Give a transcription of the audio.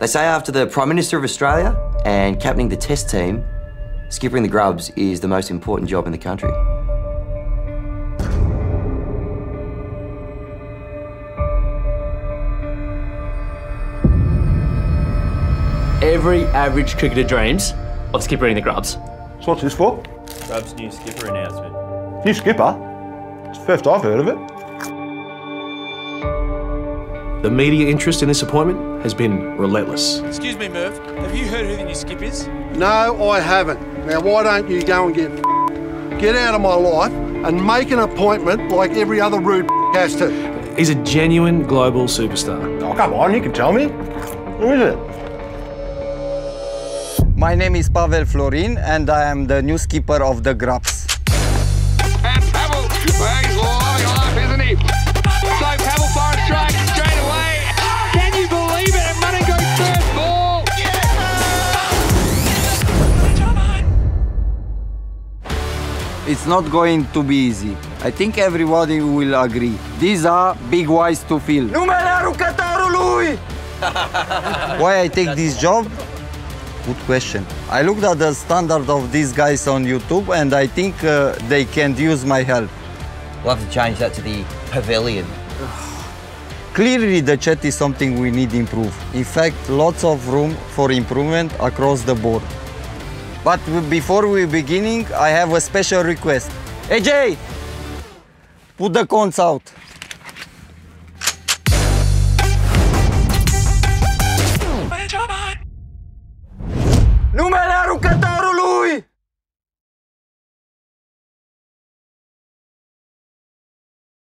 They say after the Prime Minister of Australia and captaining the test team, skippering the grubs is the most important job in the country. Every average cricketer dreams of skippering the grubs. So what's this for? Grub's new skipper announcement. New skipper? It's the first I've heard of it. The media interest in this appointment has been relentless. Excuse me, Merv. Have you heard who the new skip is? No, I haven't. Now, why don't you go and get get out of my life and make an appointment like every other rude has to? He's a genuine global superstar. Oh, come on, you can tell me. Who is it? My name is Pavel Florin and I am the new skipper of the Grubs. It's not going to be easy. I think everybody will agree. These are big wise to fill. Numele aruncătorului! Why I take this job? Good question. I looked at the standard of these guys on YouTube and I think uh, they can use my help. We'll have to change that to the pavilion. Clearly the chat is something we need to improve. In fact, lots of room for improvement across the board. But before we beginning, I have a special request. AJ, put the cones out.